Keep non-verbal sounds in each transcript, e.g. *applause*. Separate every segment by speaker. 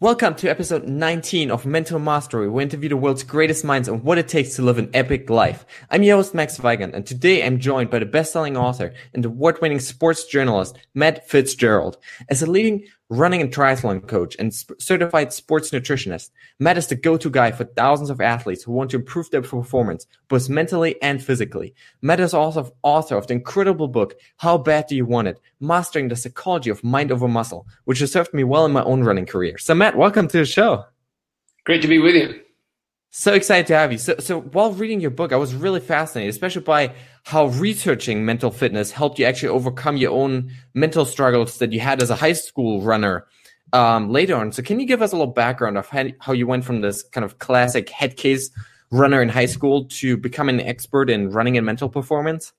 Speaker 1: Welcome to episode 19 of Mental Mastery, where we interview the world's greatest minds on what it takes to live an epic life. I'm your host, Max Weigand, and today I'm joined by the best-selling author and award-winning sports journalist, Matt Fitzgerald. As a leading running and triathlon coach and certified sports nutritionist, Matt is the go-to guy for thousands of athletes who want to improve their performance, both mentally and physically. Matt is also author of the incredible book, How Bad Do You Want It? Mastering the Psychology of Mind Over Muscle, which has served me well in my own running career. So Matt, welcome to the show.
Speaker 2: Great to be with you.
Speaker 1: So excited to have you. So, so while reading your book, I was really fascinated, especially by how researching mental fitness helped you actually overcome your own mental struggles that you had as a high school runner um, later on. So, can you give us a little background of how, you went from this kind of classic head case runner in high school to becoming an expert in running and mental performance?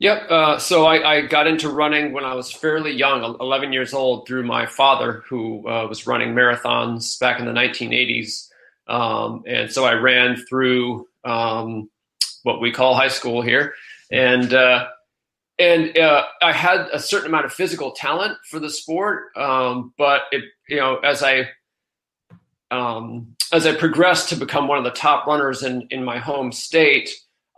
Speaker 2: Yep. Uh, so I, I, got into running when I was fairly young, 11 years old, through my father, who uh, was running marathons back in the 1980s. Um, and so I ran through um, what we call high school here, and uh, and uh, I had a certain amount of physical talent for the sport, um, but it you know as I um, as I progressed to become one of the top runners in in my home state,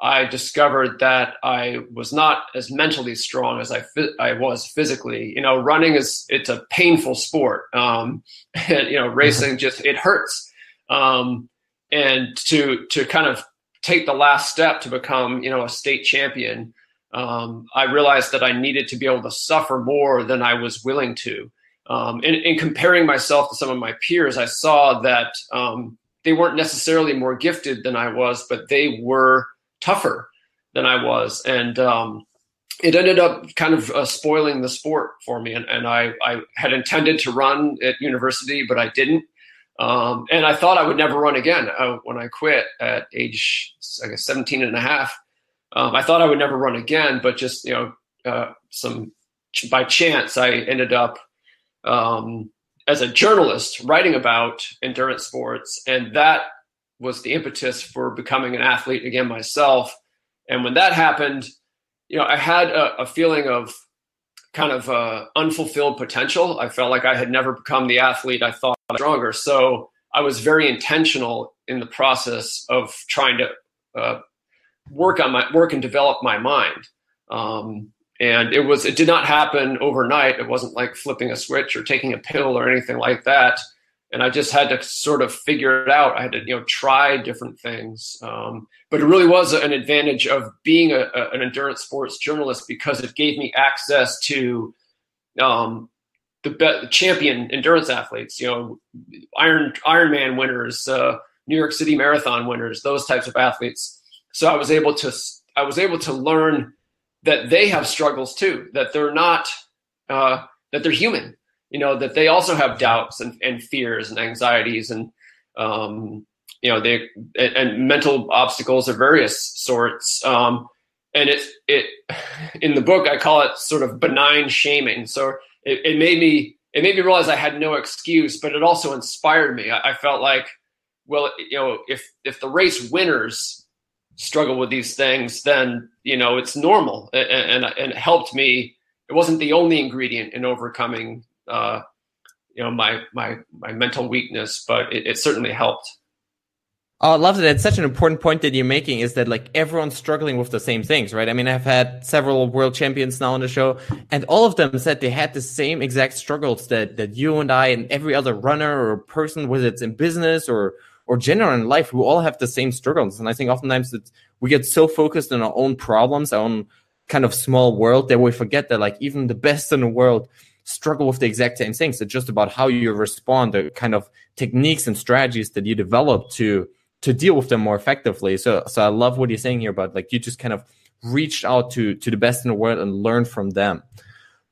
Speaker 2: I discovered that I was not as mentally strong as I I was physically. You know, running is it's a painful sport, um, *laughs* and you know, racing *laughs* just it hurts. Um, and to to kind of take the last step to become you know a state champion, um, I realized that I needed to be able to suffer more than I was willing to. Um, in, in, comparing myself to some of my peers, I saw that um, they weren't necessarily more gifted than I was, but they were tougher than I was, and um, it ended up kind of uh, spoiling the sport for me. And, and I, I had intended to run at university, but I didn't. Um, and I thought I would never run again uh, when I quit at age, I guess, 17 and a half. Um, I thought I would never run again, but just, you know, uh, some by chance, I ended up um, as a journalist writing about endurance sports. And that was the impetus for becoming an athlete again myself. And when that happened, you know, I had a, a feeling of kind of uh, unfulfilled potential. I felt like I had never become the athlete I thought stronger. So I was very intentional in the process of trying to uh, work on my work and develop my mind. Um, and it was it did not happen overnight. It wasn't like flipping a switch or taking a pill or anything like that. And I just had to sort of figure it out. I had to you know try different things. Um, but it really was an advantage of being a, a, an endurance sports journalist because it gave me access to um, the, be- champion endurance athletes, you know, Iron Ironman winners, uh, New York City Marathon winners, those types of athletes. So I was able to I was able to learn that they have struggles too, that they're not uh, that they're human, you know, that they also have doubts and, and fears and anxieties and um, you know they and, and, mental obstacles of various sorts. Um, and it it in the book I call it sort of benign shaming. So it, it made me it made me realize I had no excuse, but it also inspired me. I, I felt like, well, you know, if if the race winners struggle with these things, then you know it's normal, and and, and it helped me. It wasn't the only ingredient in overcoming, uh, you know, my my my mental weakness, but it, it certainly helped.
Speaker 1: Oh, I love that. It's such an important point that you're making is that like everyone's struggling with the same things, right? I mean, I've had several world champions now on the show and all of them said they had the same exact struggles that, that you and I and every other runner or person, whether it's in business or, or general in life, we all have the same struggles. And I think oftentimes that we get so focused on our own problems, our own kind of small world that we forget that like even the best in the world struggle with the exact same things. It's just about how you respond, the kind of techniques and strategies that you develop to, to deal with them more effectively. So so I love what you're saying here about like you just kind of reached out to to the best in the world and learn from them.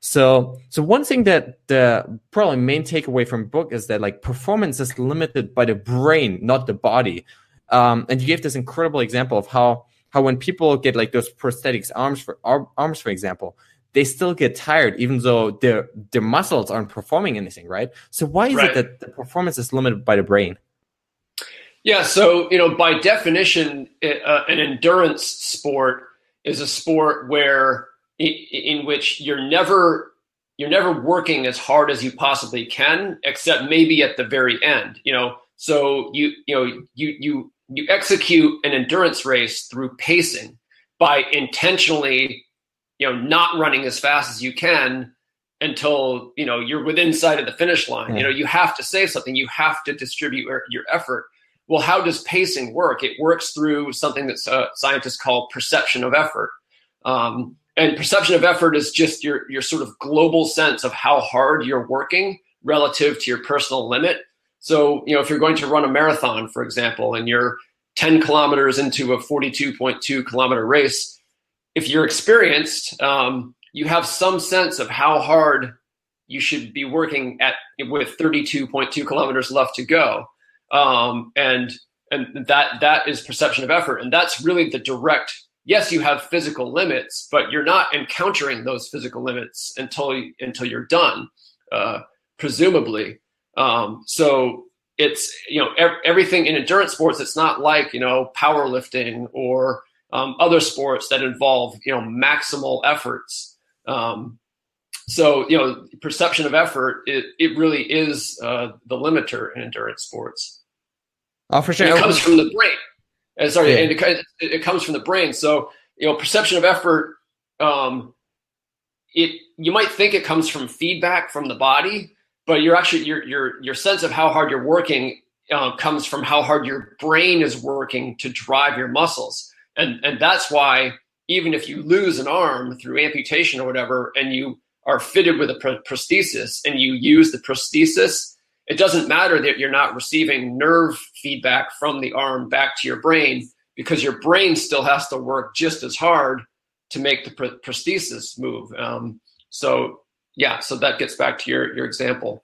Speaker 1: So so one thing that the probably main takeaway from book is that like performance is limited by the brain, not the body. Um, and you gave this incredible example of how how when people get like those prosthetics arms for arms for example, they still get tired even though their their muscles aren't performing anything, right? So why is right. it that the performance is limited by the brain?
Speaker 2: Yeah, so you know, by definition, uh, an endurance sport is a sport where in which you're never you're never working as hard as you possibly can, except maybe at the very end. You know, so you you know you you you execute an endurance race through pacing by intentionally you know not running as fast as you can until you know you're within sight of the finish line. Yeah. You know, you have to save something. You have to distribute your, your effort. Well, how does pacing work? It works through something that uh, scientists call perception of effort. Um, and perception of effort is just your your sort of global sense of how hard you're working relative to your personal limit. So, you know, if you're going to run a marathon, for example, and you're 10 kilometers into a 42.2 kilometer race, if you're experienced, um, you have some sense of how hard you should be working at with 32.2 kilometers left to go. Um, and and that that is perception of effort. And that's really the direct yes, you have physical limits, but you're not encountering those physical limits until until you're done, uh, presumably. Um, so it's you know ev- everything in endurance sports. It's not like you know powerlifting or um, other sports that involve you know maximal efforts. Um, so you know perception of effort it, it really is uh, the limiter in endurance sports.
Speaker 1: Oh, for sure.
Speaker 2: And it comes from the brain. And sorry, yeah. and it, it, comes from the brain. So you know, perception of effort. Um, it you might think it comes from feedback from the body, but you're actually your your your sense of how hard you're working uh, comes from how hard your brain is working to drive your muscles, and and that's why even if you lose an arm through amputation or whatever, and you are fitted with a prosthesis and you use the prosthesis it doesn't matter that you're not receiving nerve feedback from the arm back to your brain because your brain still has to work just as hard to make the prosthesis move. Um, so yeah, so that gets back to your your example.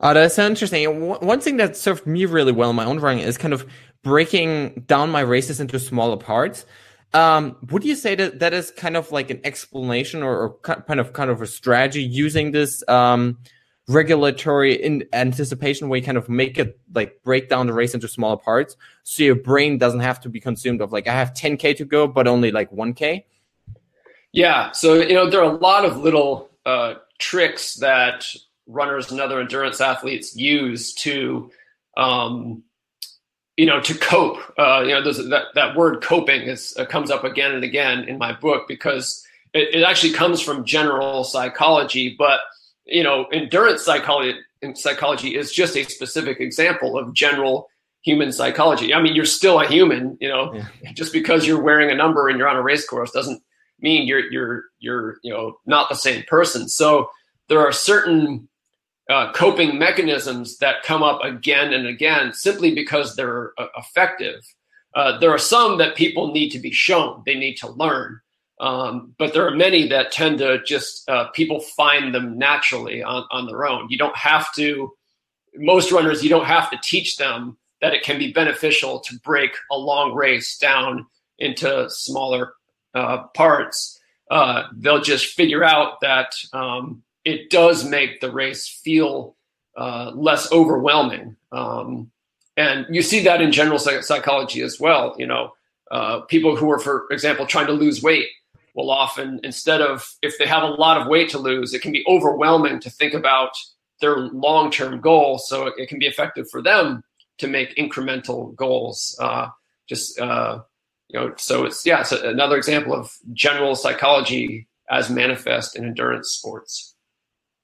Speaker 1: Oh, that's interesting. One thing that served me really well in my own running is kind of breaking down my races into smaller parts. Um, would you say that that is kind of like an explanation or, or kind of kind of a strategy using this um, regulatory in anticipation where you kind of make it like break down the race into smaller parts? So your brain doesn't have to be consumed of like i have 10k to go but only like 1k
Speaker 2: yeah. So you know there are a lot of little uh, tricks that runners and other endurance athletes use to um, you know to cope uh, you know that, that word coping is uh, comes up again and again in my book because it, it actually comes from general psychology but you know, endurance psychology in psychology is just a specific example of general human psychology. I mean, you're still a human, you know, yeah. just because you're wearing a number and you're on a race course doesn't mean you're you're you're you know not the same person. So there are certain uh, coping mechanisms that come up again and again simply because they're uh, effective. Uh, there are some that people need to be shown; they need to learn. Um, but there are many that tend to just uh, people find them naturally on, on their own. You don't have to, most runners, you don't have to teach them that it can be beneficial to break a long race down into smaller uh, parts. Uh, they'll just figure out that um, it does make the race feel uh, less overwhelming. Um, and you see that in general psychology as well. You know, uh, people who are, for example, trying to lose weight will often, instead of if they have a lot of weight to lose, it can be overwhelming to think about their long term goal. So it, can be effective for them to make incremental goals. Uh, just, uh, you know, so it's, yeah, it's another example of general psychology as manifest in endurance sports.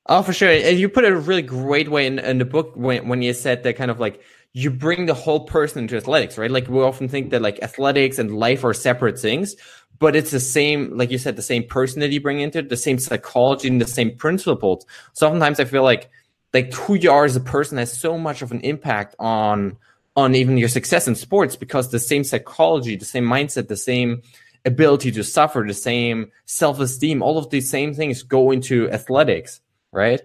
Speaker 1: Oh, for sure. And you put it a really great way in, in the book when, when you said that kind of like you bring the whole person into athletics, right? Like we often think that like athletics and life are separate things, but it's the same, like you said, the same person that you bring into it, the same psychology and the same principles. Sometimes I feel like like who you are as a person has so much of an impact on on even your success in sports because the same psychology, the same mindset, the same ability to suffer, the same self-esteem, all of these same things go into athletics, right?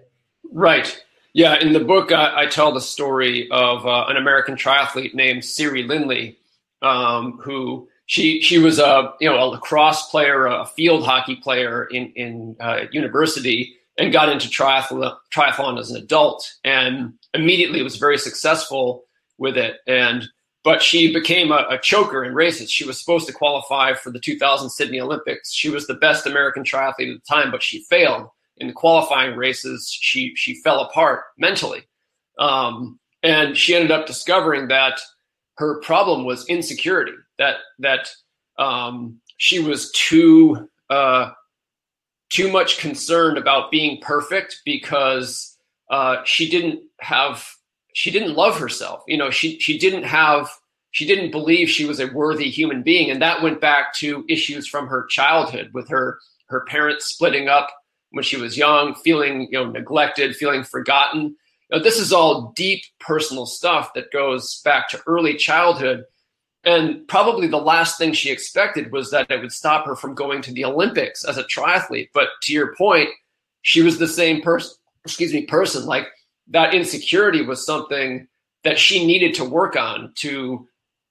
Speaker 2: Right. Yeah. In the book, I, I tell the story of uh, an American triathlete named Siri Lindley, um, who she she was a you know a lacrosse player, a field hockey player in in uh, university, and got into triathlon triathlon as an adult, and immediately was very successful with it. And but she became a, a, choker in races. She was supposed to qualify for the 2000 Sydney Olympics. She was the best American triathlete at the time, but she failed in the qualifying races, she she fell apart mentally, um, and she ended up discovering that her problem was insecurity. That that um, she was too uh, too much concerned about being perfect because uh, she didn't have she didn't love herself. You know, she she didn't have she didn't believe she was a worthy human being, and that went back to issues from her childhood with her her parents splitting up when she was young, feeling you know neglected, feeling forgotten. You know, this is all deep personal stuff that goes back to early childhood. And probably the last thing she expected was that it would stop her from going to the Olympics as a triathlete. But to your point, she was the same person, excuse me, person. Like that insecurity was something that she needed to work on to,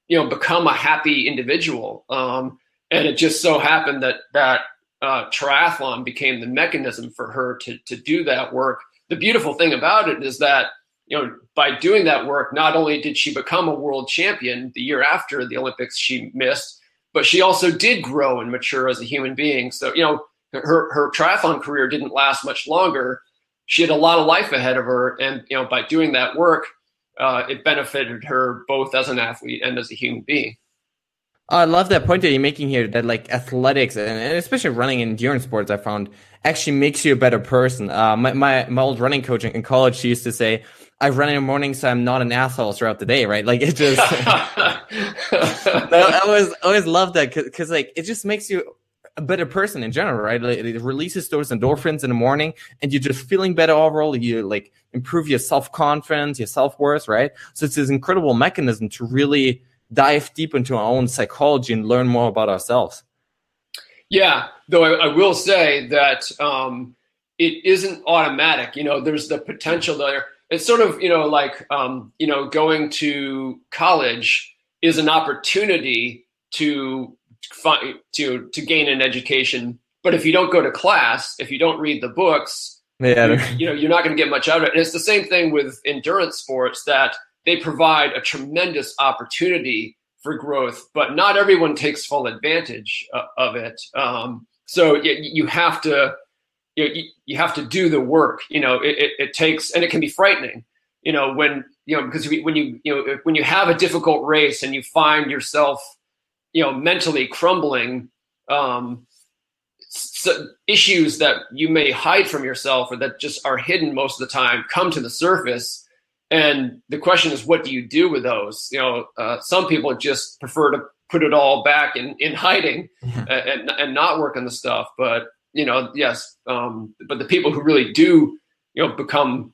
Speaker 2: you know, become a happy individual. Um, and it just so happened that that uh, triathlon became the mechanism for her to to do that work. The beautiful thing about it is that you know by doing that work, not only did she become a world champion the year after the Olympics she missed, but she also did grow and mature as a human being. So you know her her triathlon career didn't last much longer. She had a lot of life ahead of her, and you know by doing that work, uh, it benefited her both as an athlete and as a human being.
Speaker 1: I love that point that you're making here that like athletics and, especially running endurance sports, I found actually makes you a better person. Uh, my, my, my old running coach in college, she used to say, I run in the morning, so I'm not an asshole throughout the day, right? Like it just, *laughs* *laughs* I always, always love that because like it just makes you a better person in general, right? Like, it releases those endorphins in the morning and you're just feeling better overall. You like improve your self confidence, your self worth, right? So it's this incredible mechanism to really dive deep into our own psychology and learn more about ourselves.
Speaker 2: Yeah, though I, I will say that um, it isn't automatic. You know, there's the potential there. It's sort of you know like um, you know going to college is an opportunity to find to to gain an education. But if you don't go to class, if you don't read the books, yeah. you, you know you're not going to get much out of it. And it's the same thing with endurance sports that they provide a tremendous opportunity for growth, but not everyone takes full advantage uh, of it. Um, so you, you, have to you, you, have to do the work. You know, it, it, it, takes and it can be frightening. You know, when you know because when you you know when you have a difficult race and you find yourself you know mentally crumbling. Um, so issues that you may hide from yourself or that just are hidden most of the time come to the surface and the question is, what do you do with those? You know, uh, some people just prefer to put it all back in, in hiding mm-hmm. and, and not work on the stuff. But, you know, yes. Um, but the people who really do, you know, become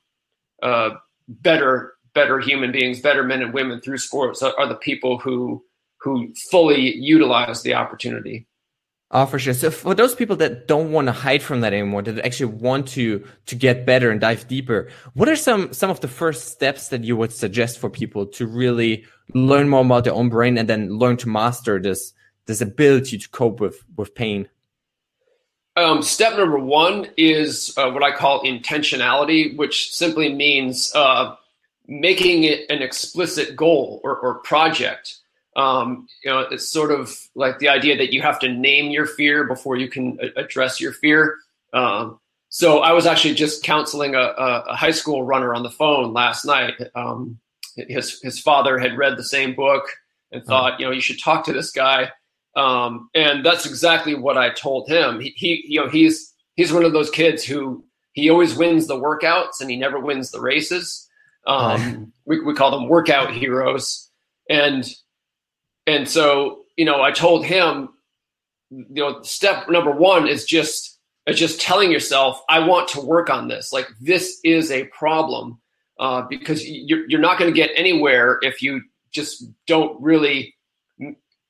Speaker 2: uh, better, better human beings, better men and women through sports are, are the people who, who fully utilize the opportunity.
Speaker 1: Oh, for sure. So for those people that don't want to hide from that anymore, that actually want to to get better and dive deeper, what are some some of the first steps that you would suggest for people to really learn more about their own brain and then learn to master this this ability to cope with with pain?
Speaker 2: Um, step number one is uh, what I call intentionality, which simply means uh, making it an explicit goal or, or project. Um, you know, it's sort of like the idea that you have to name your fear before you can a- address your fear. Um, so I was actually just counseling a, a, high school runner on the phone last night. Um, his his father had read the same book and thought, you know, you should talk to this guy. Um, and that's exactly what I told him. He, he, you know, he's he's one of those kids who he always wins the workouts and he never wins the races. Um, we, we call them workout heroes. And and so, you know, I told him, you know, step number one is just is just telling yourself, I want to work on this. Like this is a problem uh, because you're you're not going to get anywhere if you just don't really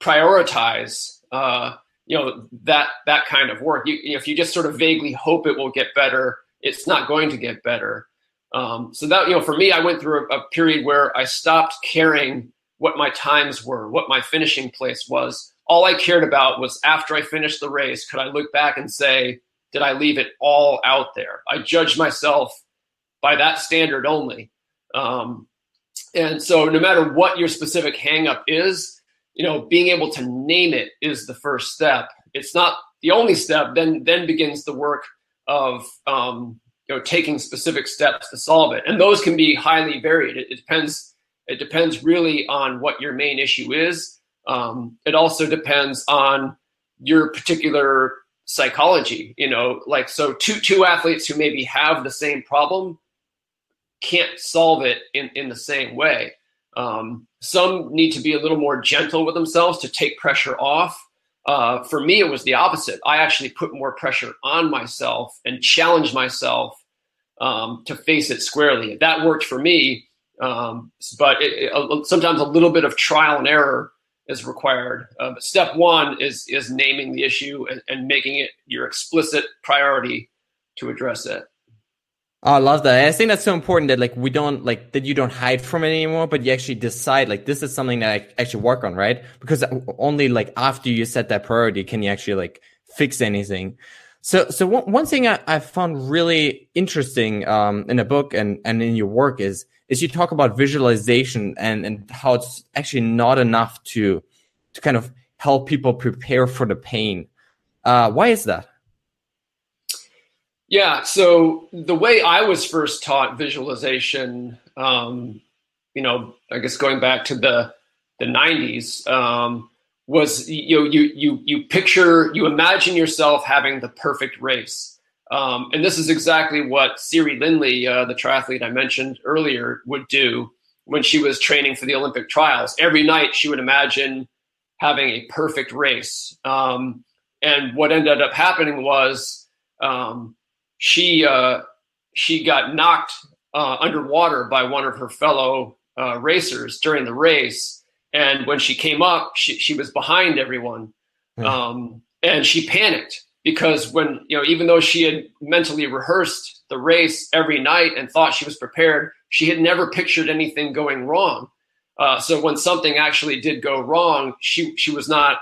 Speaker 2: prioritize. Uh, you know that that kind of work. You, if you just sort of vaguely hope it will get better, it's not going to get better. Um, so that you know, for me, I went through a, a period where I stopped caring what my times were, what my finishing place was. All I cared about was after I finished the race, could I look back and say, did I leave it all out there? I judged myself by that standard only. Um, and so, no matter what your specific hangup is, you know, being able to name it is the first step. It's not the only step. Then, then begins the work of um, you know taking specific steps to solve it, and those can be highly varied. It, it depends. It depends really on what your main issue is. Um, it also depends on your particular psychology. You know, like so two two athletes who maybe have the same problem can't solve it in in the same way. Um, some need to be a little more gentle with themselves to take pressure off. Uh, for me, it was the opposite. I actually put more pressure on myself and challenged myself um, to face it squarely. That worked for me, um, but it, it, sometimes a little bit of trial and error is required. Uh, step one is is naming the issue and, and making it your explicit priority to address it.
Speaker 1: Oh, I love that. I think that's so important that like we don't like that you don't hide from it anymore, but you actually decide like this is something that I actually work on, right? Because only like after you set that priority can you actually like fix anything. So, so one, one thing I, I found really interesting um, in a book and and in your work is is you talk about visualization and and how it's actually not enough to to kind of help people prepare for the pain. Uh, why is that?
Speaker 2: Yeah. So the way I was first taught visualization, um, you know, I guess going back to the the '90s, um, was you know you you you picture you imagine yourself having the perfect race. Um, and this is exactly what Siri Lindley, uh, the triathlete I mentioned earlier, would do when she was training for the Olympic trials. Every night she would imagine having a perfect race. Um, and what ended up happening was um, she uh, she got knocked uh, underwater by one of her fellow uh, racers during the race, and when she came up, she she was behind everyone, um, and she panicked because when you know even though she had mentally rehearsed the race every night and thought she was prepared, she had never pictured anything going wrong. Uh, so when something actually did go wrong, she she was not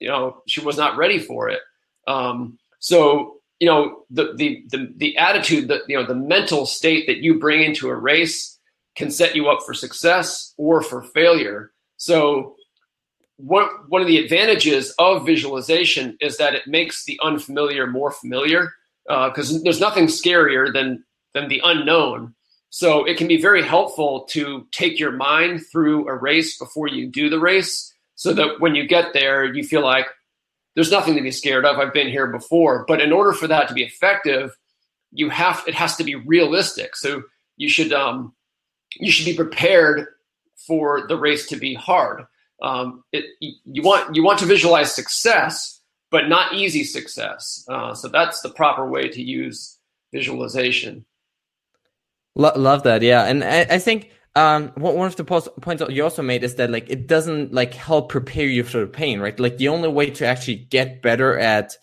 Speaker 2: you know she was not ready for it. Um, so you know the the the, the attitude that you know the mental state that you bring into a race can set you up for success or for failure so one, one of the advantages of visualization is that it makes the unfamiliar more familiar because uh, there's nothing scarier than than the unknown so it can be very helpful to take your mind through a race before you do the race so that when you get there you feel like there's nothing to be scared of. I've been here before. But in order for that to be effective, you have it has to be realistic. So you should um, you should be prepared for the race to be hard. Um, it, you want you want to visualize success, but not easy success. Uh, so that's the proper way to use visualization.
Speaker 1: love that, yeah, and I, I think um, one of the points you also made is that like it doesn't like help prepare you for the pain, right? Like the only way to actually get better at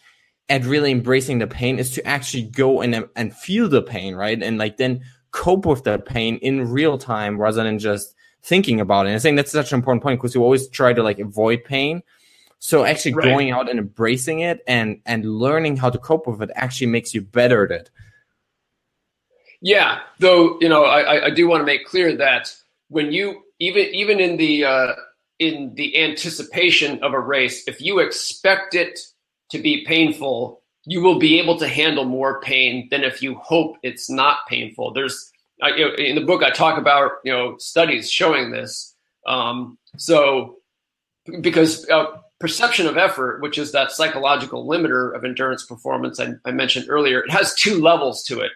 Speaker 1: at really embracing the pain is to actually go and and feel the pain, right? And like then cope with that pain in real time rather than just thinking about it. And I think that's such an important point because you always try to like avoid pain. So actually right. going out and embracing it and and learning how to cope with it actually makes you better at it.
Speaker 2: Yeah, though you know, I, I do want to make clear that when you even even in the uh, in the anticipation of a race, if you expect it to be painful, you will be able to handle more pain than if you hope it's not painful. There's I, you know, in the book I talk about you know studies showing this. Um, so because uh, perception of effort, which is that psychological limiter of endurance performance I, I mentioned earlier, it has two levels to it.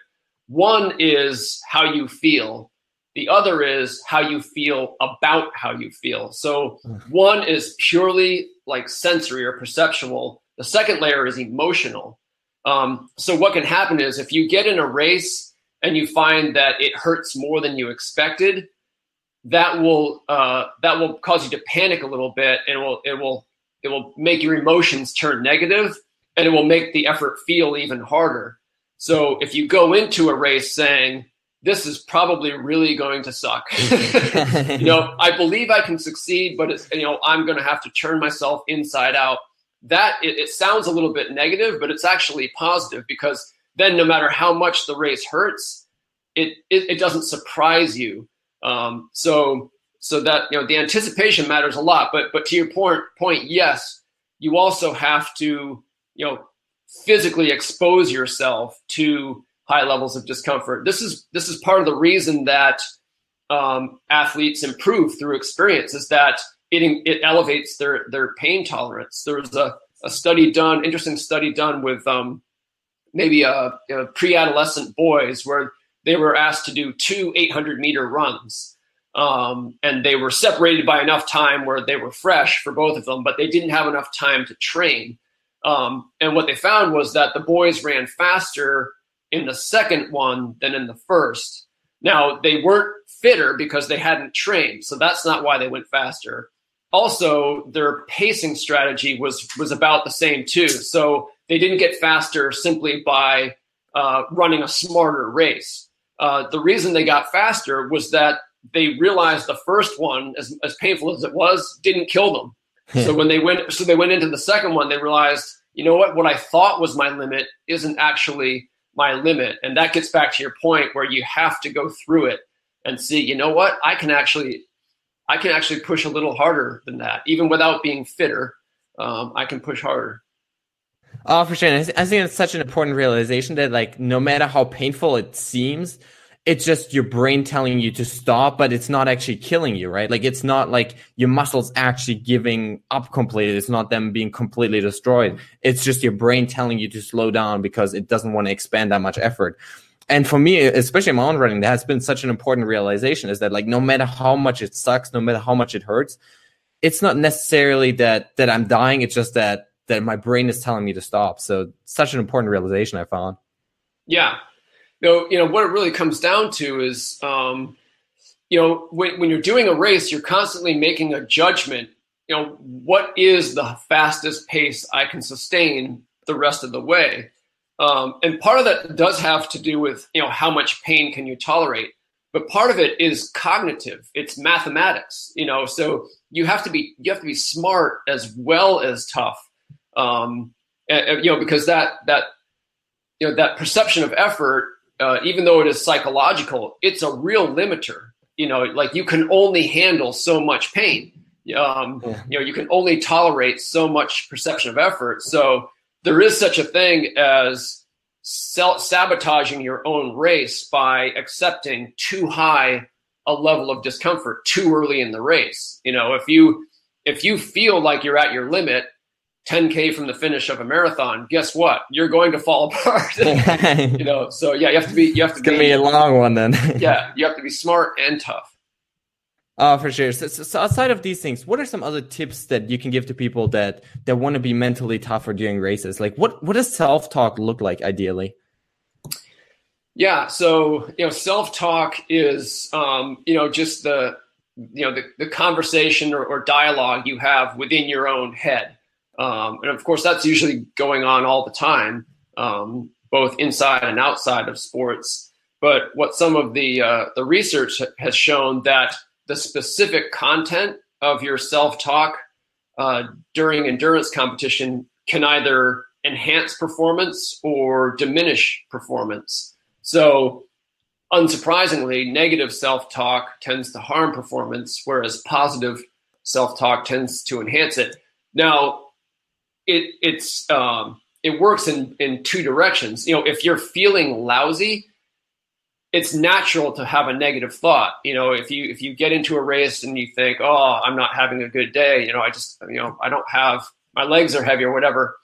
Speaker 2: One is how you feel. The other is how you feel about how you feel. So one is purely like sensory or perceptual. The second layer is emotional. Um, so what can happen is if you get in a race and you find that it hurts more than you expected, that will uh, that will cause you to panic a little bit, and it will it will it will make your emotions turn negative, and it will make the effort feel even harder. So if you go into a race saying, this is probably really going to suck. *laughs* you know, I believe I can succeed, but it's, you know, I'm going to have to turn myself inside out. That it, it, sounds a little bit negative, but it's actually positive because then no matter how much the race hurts, it it, it doesn't surprise you. Um, so so that you know the anticipation matters a lot. But but to your point point, yes, you also have to you know physically expose yourself to high levels of discomfort. This is this is part of the reason that um, athletes improve through experience is that it it elevates their their pain tolerance. There was a, a study done, interesting study done with um, maybe a, pre-adolescent boys where they were asked to do two 800 meter runs. Um, and they were separated by enough time where they were fresh for both of them, but they didn't have enough time to train. Um, and what they found was that the boys ran faster in the second one than in the first. Now, they weren't fitter because they hadn't trained, so that's not why they went faster. Also, their pacing strategy was was about the same too. So they didn't get faster simply by uh, running a smarter race. Uh, the reason they got faster was that they realized the first one, as, as painful as it was, didn't kill them. so when they went, so they went into the second one, they realized, you know what, what I thought was my limit isn't actually my limit, and that gets back to your point where you have to go through it and see, you know what, I can actually, I can actually push a little harder than that, even without being fitter. Um, I can push harder.
Speaker 1: Oh, for sure. I think it's such an important realization that, like, no matter how painful it seems, it's just your brain telling you to stop, but it's not actually killing you, right? Like it's not like your muscles actually giving up completely. It's not them being completely destroyed. It's just your brain telling you to slow down because it doesn't want to expand that much effort. And for me, especially in my own running, that has been such an important realization is that like no matter how much it sucks, no matter how much it hurts, it's not necessarily that that I'm dying. It's just that that my brain is telling me to stop. So such an important realization I found.
Speaker 2: Yeah, know, you know what it really comes down to is, um, you know, when, when you're doing a race, you're constantly making a judgment. You know, what is the fastest pace I can sustain the rest of the way? Um, and part of that does have to do with you know how much pain can you tolerate, but part of it is cognitive. It's mathematics. You know, so you have to be you have to be smart as well as tough. Um, and, you know, because that that you know that perception of effort uh, even though it is psychological, it's a real limiter. You know, like you can only handle so much pain. Um, yeah. You know, you can only tolerate so much perception of effort. So there is such a thing as self sabotaging your own race by accepting too high a level of discomfort too early in the race. You know, if you if you feel like you're at your limit 10k from the finish of a marathon guess what you're going to fall *laughs* apart *laughs* you know so yeah you have to be you have to
Speaker 1: it's gonna be, be a long one then *laughs*
Speaker 2: yeah you have to be smart and tough
Speaker 1: Oh, for sure. So, so, outside of these things, what are some other tips that you can give to people that that want to be mentally tougher during races? Like, what what does self talk look like ideally?
Speaker 2: Yeah, so you know, self talk is um, you know just the you know the, the conversation or, or dialogue you have within your own head. Um, and of course, that's usually going on all the time, um, both inside and outside of sports. But what some of the uh, the research has shown that the specific content of your self talk uh, during endurance competition can either enhance performance or diminish performance. So, unsurprisingly, negative self talk tends to harm performance, whereas positive self talk tends to enhance it. Now, it it's um, it works in in two directions. You know, if you're feeling lousy, it's natural to have a negative thought. You know, if you if you get into a race and you think, "Oh, I'm not having a good day," you know, I just you know, I don't have my legs are heavy or whatever.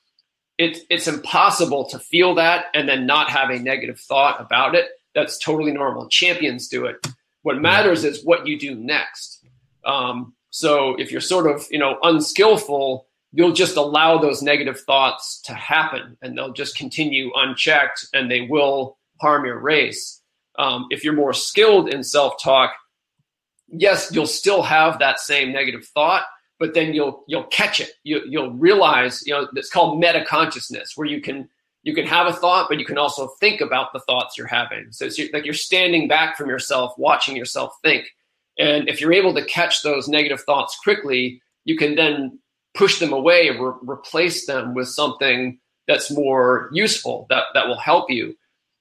Speaker 2: It's it's impossible to feel that and then not have a negative thought about it. That's totally normal. Champions do it. What matters is what you do next. Um, so if you're sort of you know unskillful you'll just allow those negative thoughts to happen and they'll just continue unchecked and they will harm your race. Um, if you're more skilled in self talk, yes, you'll still have that same negative thought, but then you'll you'll catch it. You, you'll realize, you know, it's called meta consciousness, where you can you can have a thought, but you can also think about the thoughts you're having. So it's like you're standing back from yourself, watching yourself think. And if you're able to catch those negative thoughts quickly, you can then push them away and re- replace them with something that's more useful that that will help you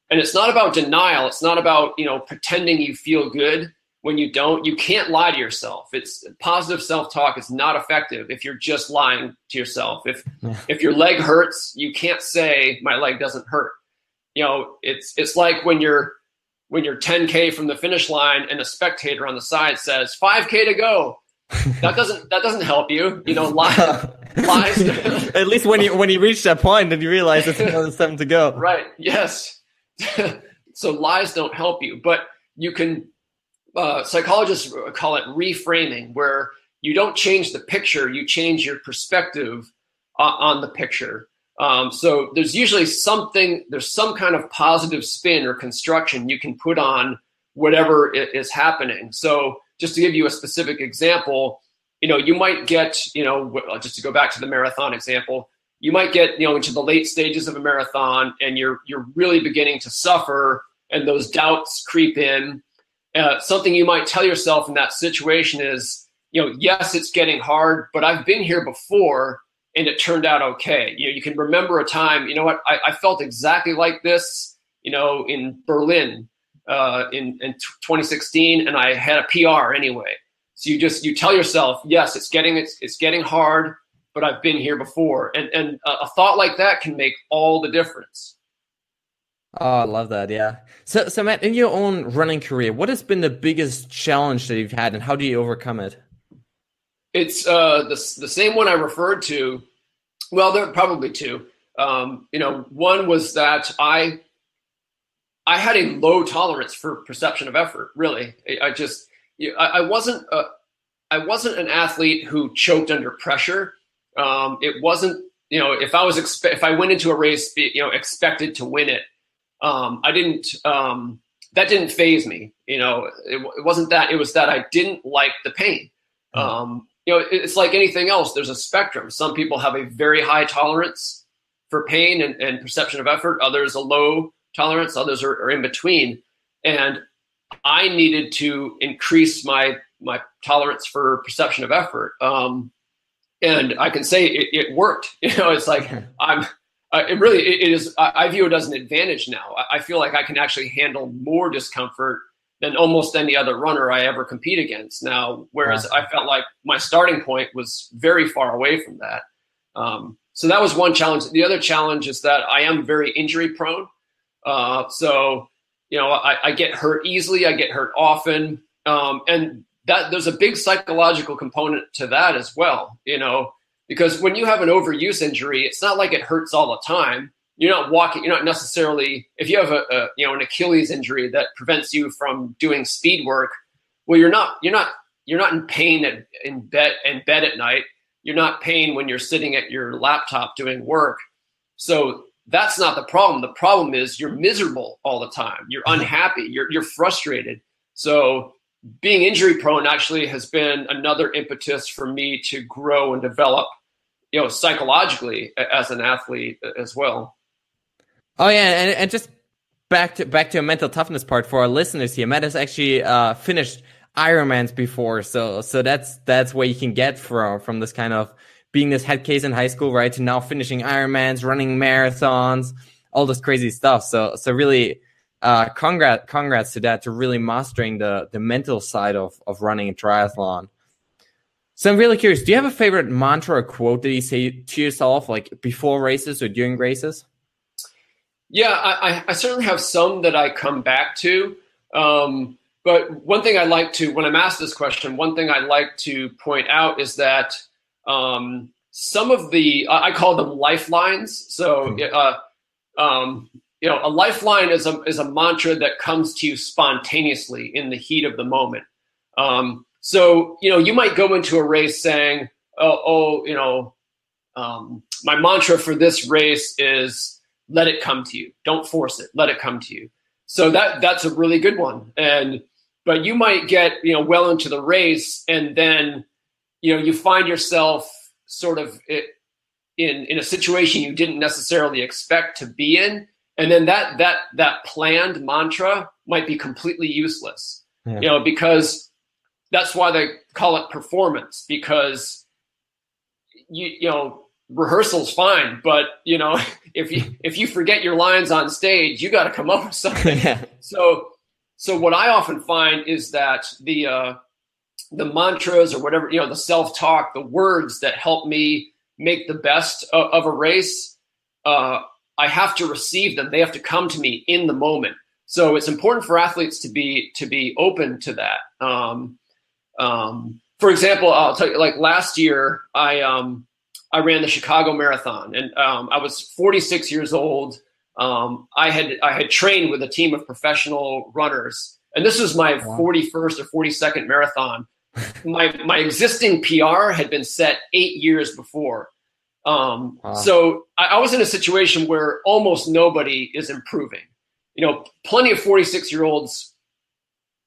Speaker 2: and it's not about denial it's not about you know pretending you feel good when you don't, you can't lie to yourself. It's positive self-talk is not effective if you're just lying to yourself. If yeah. if your leg hurts, you can't say my leg doesn't hurt. You know, it's it's like when you're when you're 10k from the finish line and a spectator on the side says 5k to go. *laughs* that doesn't that doesn't help you. You know, *laughs* lies. lies. *laughs*
Speaker 1: At least when you when you reach that point, then you realize it's another seven to go.
Speaker 2: Right. Yes. so lies don't help you, but you can uh, psychologists call it reframing, where you don't change the picture, you change your perspective uh, on the picture. Um, so there's usually something, there's some kind of positive spin or construction you can put on whatever is happening. So just to give you a specific example, you know, you might get, you know, just to go back to the marathon example, you might get, you know, into the late stages of a marathon and you're you're really beginning to suffer and those doubts creep in uh, something you might tell yourself in that situation is, you know, yes, it's getting hard, but I've been here before and it turned out okay. You know, you can remember a time, you know what, I, I felt exactly like this, you know, in Berlin uh, in, in 2016, and I had a PR anyway. So you just you tell yourself, yes, it's getting it's, it's getting hard, but I've been here before, and and a thought like that can make all the difference.
Speaker 1: Oh, I love that. Yeah. So, so Matt, in your own running career, what has been the biggest challenge that you've had, and how do you overcome it?
Speaker 2: It's uh, the the same one I referred to. Well, there are probably two. Um, you know, one was that I I had a low tolerance for perception of effort. Really, I just I, I wasn't a, I wasn't an athlete who choked under pressure. Um, it wasn't you know if I was expe- if I went into a race you know expected to win it um, I didn't um, that didn't faze me. You know, it, it, wasn't that. It was that I didn't like the pain. Mm-hmm. Um, you know, it's like anything else. There's a spectrum. Some people have a very high tolerance for pain and, and perception of effort. Others a low tolerance. Others are, are in between. And I needed to increase my my tolerance for perception of effort. Um, and I can say it, it worked. *laughs* You know, it's like I'm uh, it really it is. I, view it as an advantage now. I, I feel like I can actually handle more discomfort than almost any other runner I ever compete against now. Whereas I felt like my starting point was very far away from that. Um, so that was one challenge. The other challenge is that I am very injury prone. Uh, so you know, I, I, get hurt easily. I get hurt often, um, and that there's a big psychological component to that as well. You know, because when you have an overuse injury, it's not like it hurts all the time. You're not walking. You're not necessarily. If you have a, a you know an Achilles injury that prevents you from doing speed work, well, you're not. You're not. You're not in pain at, in bed in bed at night. You're not pain when you're sitting at your laptop doing work. So that's not the problem. The problem is you're miserable all the time. You're unhappy. You're you're frustrated. So being injury prone actually has been another impetus for me to grow and develop you know psychologically as an athlete as well
Speaker 1: oh yeah and, and just back to back to a mental toughness part for our listeners here matt has actually uh, finished ironmans before so so that's that's where you can get from from this kind of being this head case in high school right to now finishing ironmans running marathons all this crazy stuff so so really uh congrats congrats to that to really mastering the the mental side of of running a triathlon so I'm really curious. Do you have a favorite mantra or quote that you say to yourself, like before races or during races?
Speaker 2: Yeah, I, I certainly have some that I come back to. Um, but one thing I like to, when I'm asked this question, one thing I like to point out is that um, some of the, I call them lifelines. So, hmm. uh, um, you know, a lifeline is a, is a mantra that comes to you spontaneously in the heat of the moment. Um, so, you know, you might go into a race saying, oh, oh you know, um, my mantra for this race is let it come to you. Don't force it. Let it come to you. So that that's a really good one. And but you might get, you know, well into the race and then, you know, you find yourself sort of in in a situation you didn't necessarily expect to be in and then that that that planned mantra might be completely useless. Yeah. You know, because that's why they call it performance because you you know rehearsal's fine but you know *laughs* if you *laughs* if you forget your lines on stage you got to come up with something *laughs* yeah. so so what I often find is that the uh, the mantras or whatever you know, the self talk, the words that help me make the best of, of a race, uh, I have to receive them. They have to come to me in the moment. So it's important for athletes to be to be open to that. Um, um, for example, I'll tell you, like last year, I um, I ran the Chicago Marathon, and um, I was 46 years old. Um, I had I had trained with a team of professional runners, and this was my wow. 41st or 42nd marathon. My my existing PR had been set eight years before. Um, wow. So I, I was in a situation where almost nobody is improving. You know, plenty of 46 year olds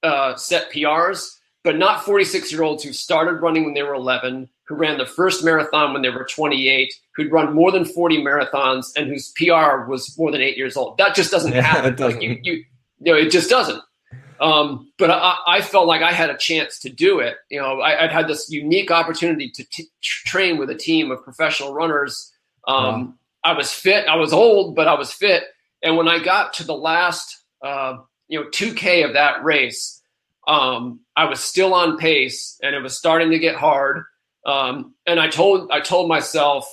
Speaker 2: uh, set PRs but not 46 year olds who started running when they were 11, who ran the first marathon when they were 28, who'd run more than 40 marathons, and whose PR was more than eight years old. That just doesn't yeah, happen. Doesn't. Like you, you, you, know, it just doesn't. Um, but I, I, felt like I had a chance to do it. You know, I, would had this unique opportunity to t- train with a team of professional runners. Um, wow. I was fit. I was old, but I was fit. And when I got to the last, uh, you know, 2K of that race, um, I was still on pace and it was starting to get hard. Um, and I told I told myself,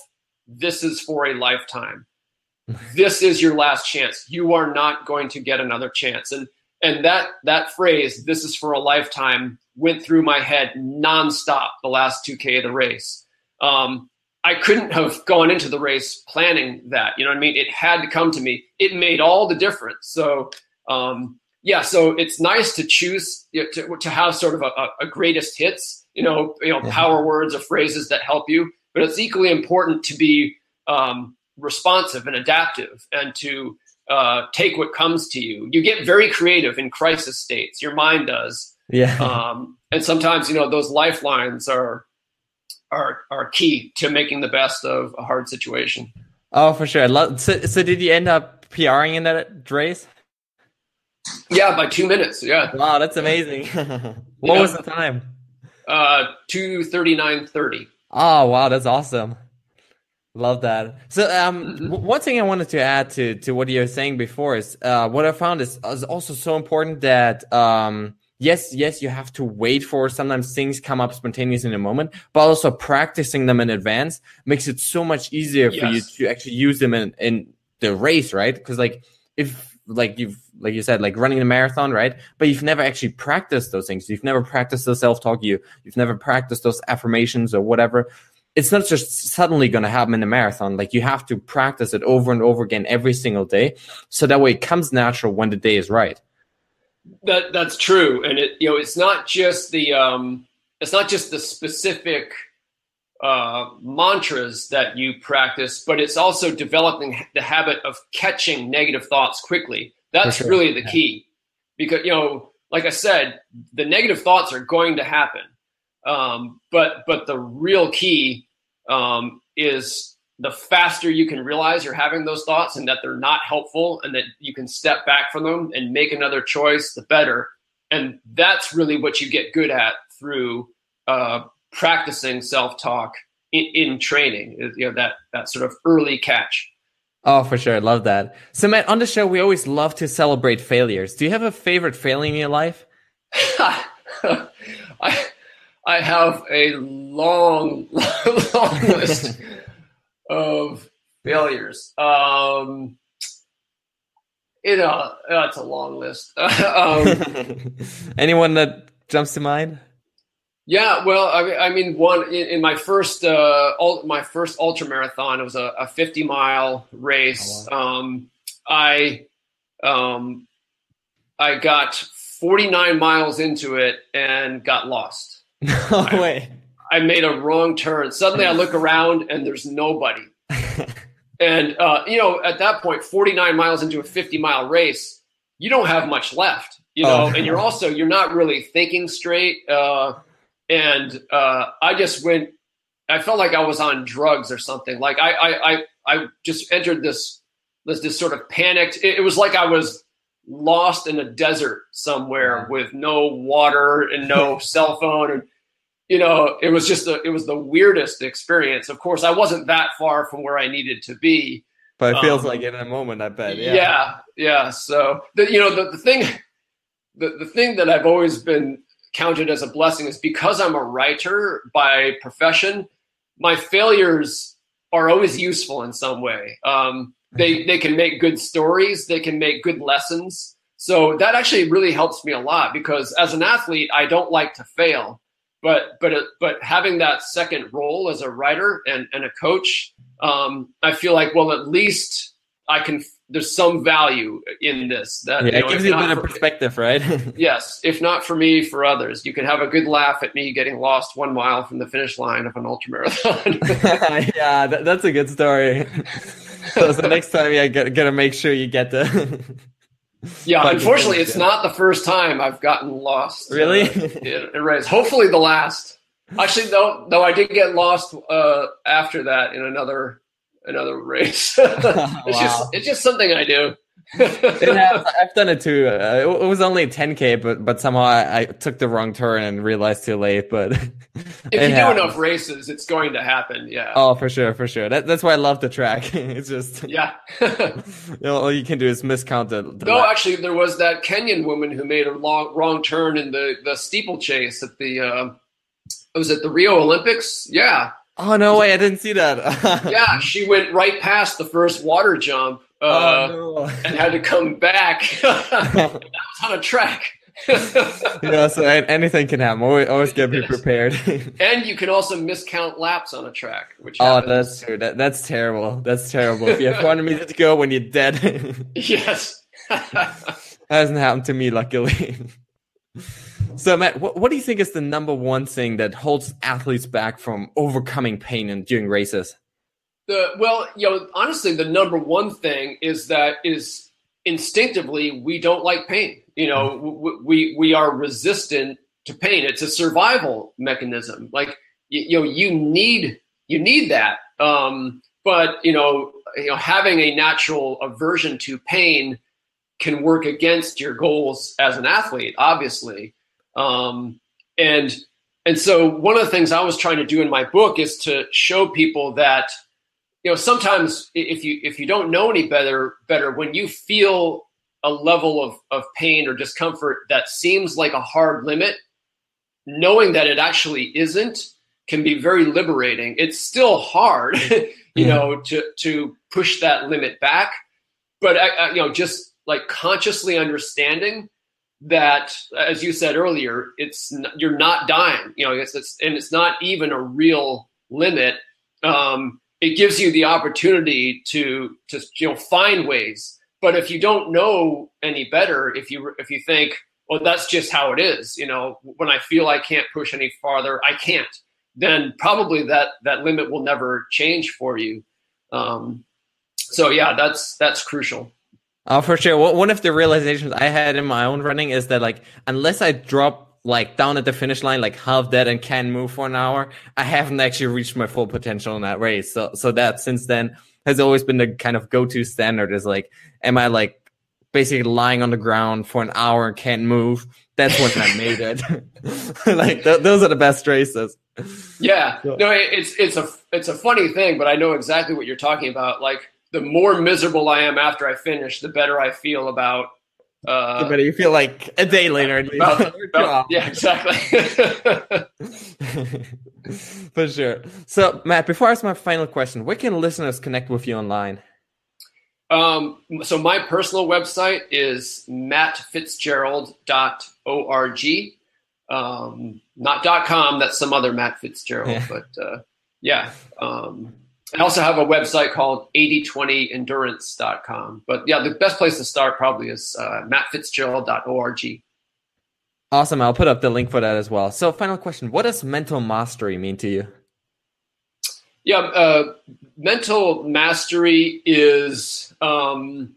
Speaker 2: this is for a lifetime. *laughs* this is your last chance. You are not going to get another chance. And and that that phrase, this is for a lifetime, went through my head nonstop the last 2K of the race. Um, I couldn't have gone into the race planning that. You know what I mean? It had to come to me. It made all the difference. So um, yeah, so it's nice to choose you know, to, to have sort of a, a, greatest hits, you know, you know, yeah. power words or phrases that help you. But it's equally important to be um, responsive and adaptive, and to uh, take what comes to you. You get very creative in crisis states. Your mind does.
Speaker 1: Yeah. *laughs*
Speaker 2: Um, and sometimes you know those lifelines are are are key to making the best of a hard situation.
Speaker 1: Oh, for sure. So, so did you end up PRing in that race?
Speaker 2: Yeah, by two minutes. Yeah.
Speaker 1: Wow, that's amazing. *laughs* what yeah. was the time?
Speaker 2: Uh, two thirty nine thirty.
Speaker 1: Oh wow, that's awesome. Love that. So, um, one thing I wanted to add to to what you were saying before is, uh, what I found is, is also so important that, um, yes, yes, you have to wait for sometimes things come up spontaneously in a moment, but also practicing them in advance makes it so much easier yes. for you to actually use them in in the race, right? Because like if like you've like you said like running a marathon right but you've never actually practiced those things you've never practiced the self-talk you you've never practiced those affirmations or whatever it's not just suddenly going to happen in a marathon like you have to practice it over and over again every single day so that way it comes natural when the day is right
Speaker 2: that that's true and it you know it's not just the um it's not just the specific uh, mantras that you practice, but it's also developing the habit of catching negative thoughts quickly. That's sure. really the key, because you know, like I said, the negative thoughts are going to happen, um, but but the real key um, is the faster you can realize you're having those thoughts and that they're not helpful, and that you can step back from them and make another choice, the better. And that's really what you get good at through uh, practicing self-talk in, in training you know that that sort of early catch
Speaker 1: Oh, for sure. I love that. So, Matt, on the show, we always love to celebrate failures. Do you have a favorite failing in your life? *laughs*
Speaker 2: I, I have a long, *laughs* long list *laughs* of failures. Um, you know, that's a long list. *laughs* um,
Speaker 1: Anyone that jumps to mind?
Speaker 2: Yeah, well, I, I mean, one in, in my first uh, my first ultra marathon, it was a, a 50 mile race. Oh, wow. um, I um, I got 49 miles into it and got lost.
Speaker 1: No I, way.
Speaker 2: I made a wrong turn. Suddenly, I look around and there's nobody. and uh, you know, at that point, 49 miles into a 50 mile race, you don't have much left. You know, oh. and you're also you're not really thinking straight. Uh, and uh, I just went. I felt like I was on drugs or something. Like I, I, I, I just entered this, this, this sort of panicked. It, it was like I was lost in a desert somewhere with no water and no *laughs* cell phone, and you know, it was just a, it was the weirdest experience. Of course, I wasn't that far from where I needed to be,
Speaker 1: but it feels um, like in a moment. I bet.
Speaker 2: Yeah, yeah. yeah. So the, you know, the, the thing the, the thing that I've always been counted as a blessing is because I'm a writer by profession, my failures are always useful in some way. Um, they *laughs* they can make good stories, they can make good lessons. So that actually really helps me a lot because as an athlete, I don't like to fail. But but but having that second role as a writer and, and a coach, um, I feel like well at least I can there's some value in this
Speaker 1: that yeah, you know, it gives you a bit of perspective right? *laughs*
Speaker 2: Yes if not for me for others. You can have a good laugh at me getting lost one mile from the finish line of an ultramarathon. *laughs* *laughs*
Speaker 1: Yeah that, that's a good story. So, so next time yeah got, gotta make sure you get the
Speaker 2: yeah unfortunately it's not the first time i've gotten lost
Speaker 1: really
Speaker 2: uh, in race hopefully the last actually though though i did get lost uh, after that in another another race. *laughs* it's *laughs* wow. just it's just something I do. *laughs*
Speaker 1: I've done it too. Uh, it was only 10k, but but somehow I, I, took the wrong turn and realized too late. But *laughs* if
Speaker 2: you happens. do enough races, it's going to happen. Yeah.
Speaker 1: Oh, for sure, for sure. That, that's why I love the track. *laughs* it's just
Speaker 2: yeah.
Speaker 1: you know, all you can do is miscount the. the
Speaker 2: no, lap. actually, there was that Kenyan woman who made a long, wrong turn in the the steeplechase at the. Uh, was it the Rio Olympics? Yeah
Speaker 1: Oh no way! I didn't see that.
Speaker 2: yeah, she went right past the first water jump uh, oh, no. and had to come back. *laughs* *laughs* I was on a track. *laughs*
Speaker 1: yeah, so anything can happen. Always, always get be prepared.
Speaker 2: and you can also miscount laps on a track, which
Speaker 1: oh, happens. that's true. That, that's terrible. That's terrible. If you have 400 meters to go when you're dead.
Speaker 2: yes.
Speaker 1: that hasn't happened to me, luckily. So, Matt, what, what do you think is the number one thing that holds athletes back from overcoming pain and during races?
Speaker 2: The well, you know, honestly, the number one thing is that is instinctively we don't like pain. You know, mm-hmm. we we are resistant to pain. It's a survival mechanism. Like you, you know, you need you need that. Um, but you know, you know, having a natural aversion to pain can work against your goals as an athlete, obviously. Um, and and so one of the things I was trying to do in my book is to show people that you know sometimes if you if you don't know any better better when you feel a level of, of pain or discomfort that seems like a hard limit knowing that it actually isn't can be very liberating it's still hard *laughs* you know to to push that limit back but uh, uh, you know just like consciously understanding that, as you said earlier, it's you're not dying. You know, it's, it's and it's not even a real limit. Um, it gives you the opportunity to to you know find ways. But if you don't know any better, if you if you think, well, that's just how it is. You know, when I feel I can't push any farther, I can't. Then probably that that limit will never change for you. Um, so yeah, that's that's crucial.
Speaker 1: Oh, for sure. One of the realizations I had in my own running is that like unless I drop like down at the finish line like half dead and can move for an hour, I haven't actually reached my full potential in that race. So so that since then has always been the kind of go-to standard is like am I like basically lying on the ground for an hour and can't move? That's when I made it. *laughs* like th- those are the best races.
Speaker 2: Yeah. No, it's it's a it's a funny thing, but I know exactly what you're talking about. Like the more miserable I am after I finish, the better I feel about.
Speaker 1: Uh, better you feel like a day later. About, *laughs*
Speaker 2: about, yeah, exactly. *laughs*
Speaker 1: For sure. So, Matt, before I ask my final question, where can listeners connect with you online?
Speaker 2: Um, so my personal website is mattfitzgerald.org. Um, not dot .com, that's some other Matt Fitzgerald, yeah. but uh, yeah. Um, I also have a website called 8020endurance.com. But yeah, the best place to start probably is uh, mattfitzgerald.org.
Speaker 1: Awesome. I'll put up the link for that as well. So, final question What does mental mastery mean to you?
Speaker 2: Yeah, uh, mental mastery is, um,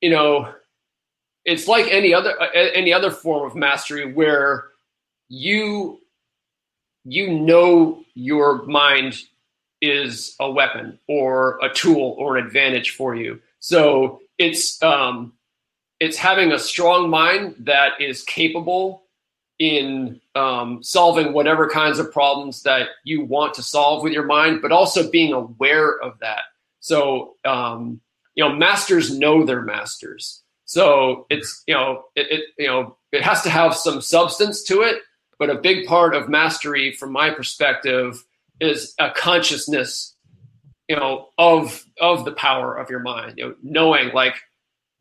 Speaker 2: you know, it's like any other uh, any other form of mastery where you you know your mind is a weapon or a tool or an advantage for you. So it's um, it's having a strong mind that is capable in um, solving whatever kinds of problems that you want to solve with your mind, but also being aware of that. So um, you know, masters know they're masters. So it's you know it, it you know it has to have some substance to it, but a big part of mastery, from my perspective, is a consciousness, you know, of of the power of your mind. You know, knowing like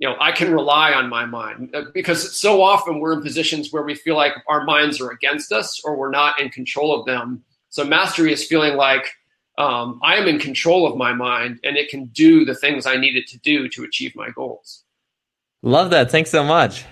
Speaker 2: you know, I can rely on my mind uh, because so often we're in positions where we feel like our minds are against us or we're not in control of them. So mastery is feeling like um, I am in control of my mind and it can do the things I need it to do to achieve my goals.
Speaker 1: Love that. Thanks so much.